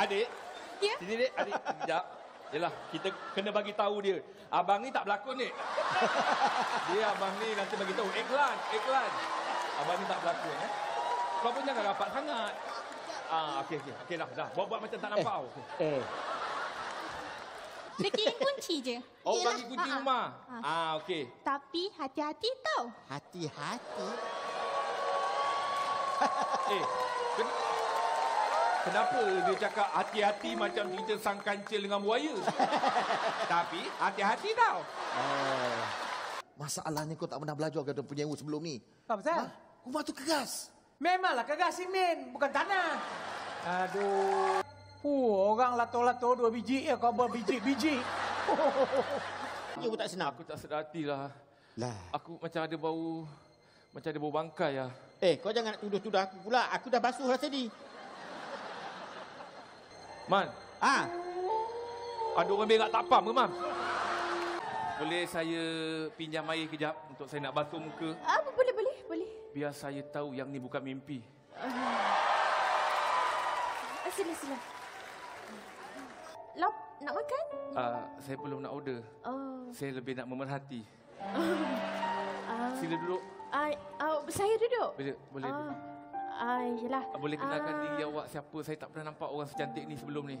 Adik. Ya? Sini dek, adik. Sekejap. Yelah, kita kena bagi tahu dia. Abang ni tak berlakon ni. dia abang ni nanti bagi tahu iklan, iklan. Abang ni tak berlakon eh. Kau pun jangan rapat sangat. Ah, okey okey. Okey dah, dah. Buat-buat macam tak nampak. Okey. Eh, Dia kirim kunci je. Oh, Yelah. bagi kunci rumah. Ha. Ah, okey. Tapi hati-hati tau. hati-hati. Eh, ken- kenapa dia cakap hati-hati macam kita sang kancil dengan buaya? Tapi hati-hati tau. Eh, masalahnya kau tak pernah belajar kata penyewa sebelum ni. Apa pasal? Rumah tu keras. Memanglah kegas simen, bukan tanah. Aduh. Huh, orang lato-lato dua biji ya kau berbiji-biji. Dia pun tak senang. Aku tak sedar hati lah. Lah. Aku macam ada bau... Macam ada bau bangkai lah. Eh, kau jangan nak tuduh-tuduh aku pula. Aku dah basuh dah tadi. Man, Ah, ada orang berak tak pam ke, Mam? Boleh saya pinjam air kejap untuk saya nak basuh muka? Apa boleh boleh boleh. Biar saya tahu yang ni bukan mimpi. Ah, Sila sila. Lop, nak makan? Uh, saya belum nak order. Oh. Saya lebih nak memerhati. Ah, Sila duduk. ah, ah, saya duduk. Boleh, boleh Ah, duduk. Ah. Ah, Boleh kenalkan Ah, diri awak siapa? Saya tak pernah nampak orang secantik ni sebelum ni.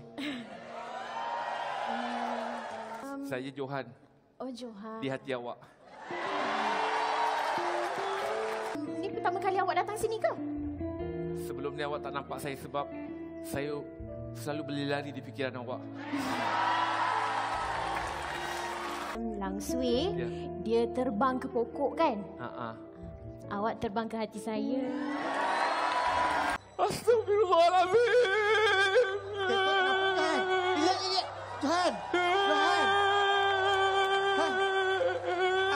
um, Saya Johan Oh, Johan. di hati awak. Ni pertama kali awak datang sini ke? Sebelum ni awak tak nampak saya sebab saya selalu berlari di fikiran awak. Hmm, Langsui, Ya. dia terbang ke pokok kan? Ha ah. Awak terbang ke hati saya. Astagfirullahalazim. eh, kau kenapa kan? Ya, ya, ya. Johan. Johan.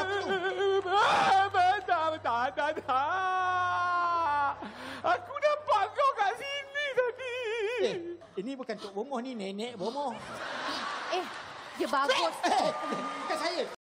Apa tu? Tak, tak, tak, tak. Aku nampak kau kat sini tadi. Eh, ini bukan Tok Bomoh ni, nenek Bomoh. Eh, dia bagus. Eh, bukan saya.